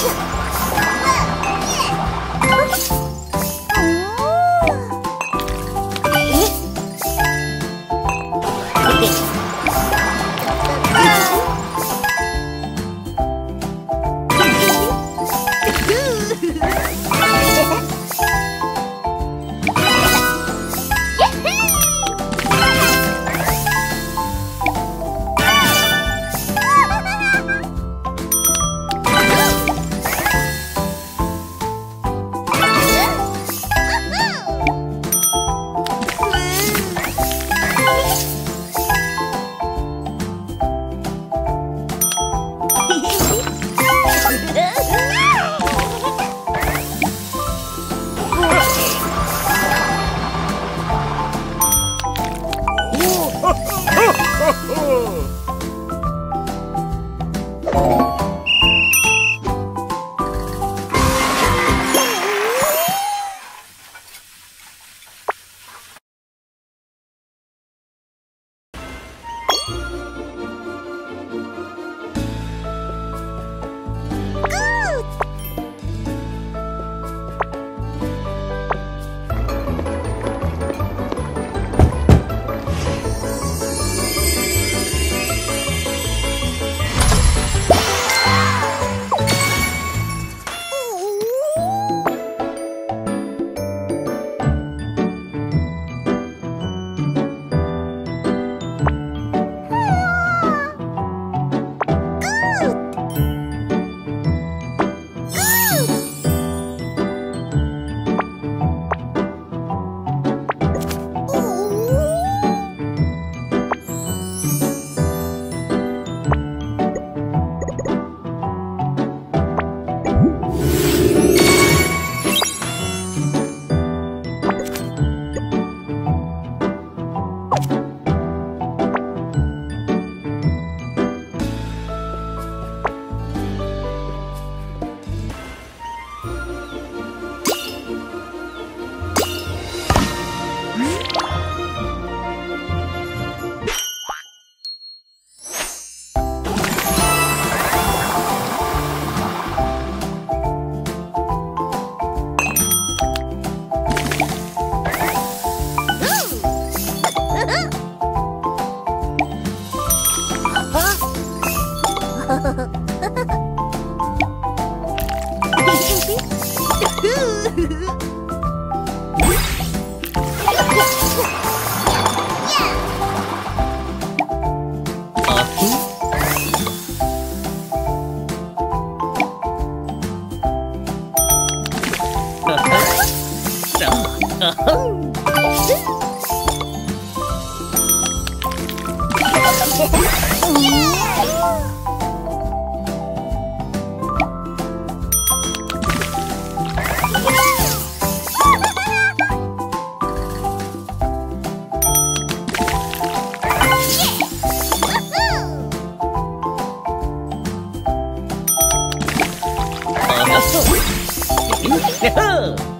歉。 야호! 아, 야호!